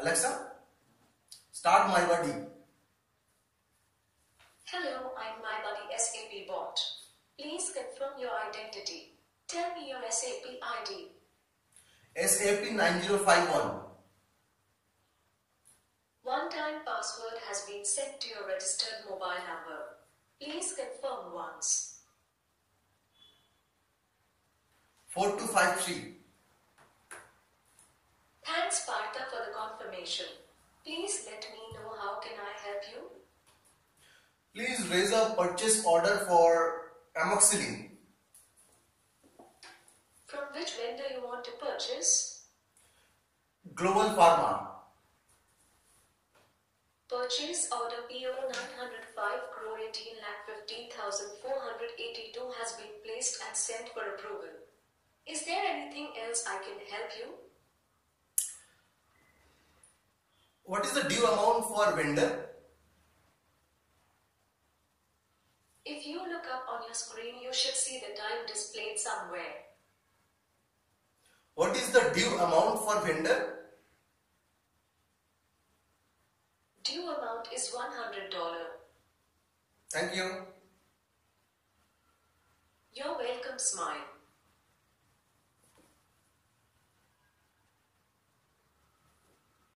Alexa, start my buddy. Hello, I'm MyBuddy SAP bot. Please confirm your identity. Tell me your SAP ID. SAP 9051. One-time password has been sent to your registered mobile number. Please confirm once. 4253. Thanks Partha for the confirmation. Please let me know how can I help you? Please raise a purchase order for amoxicillin. From which vendor you want to purchase? Global Pharma. Purchase order PO 905 crore 18 lakh 15,482 has been placed and sent for approval. Is there anything else I can help you? What is the due amount for vendor? If you look up on your screen, you should see the time displayed somewhere. What is the due amount for vendor? Due amount is $100. Thank you. You're welcome, Smile.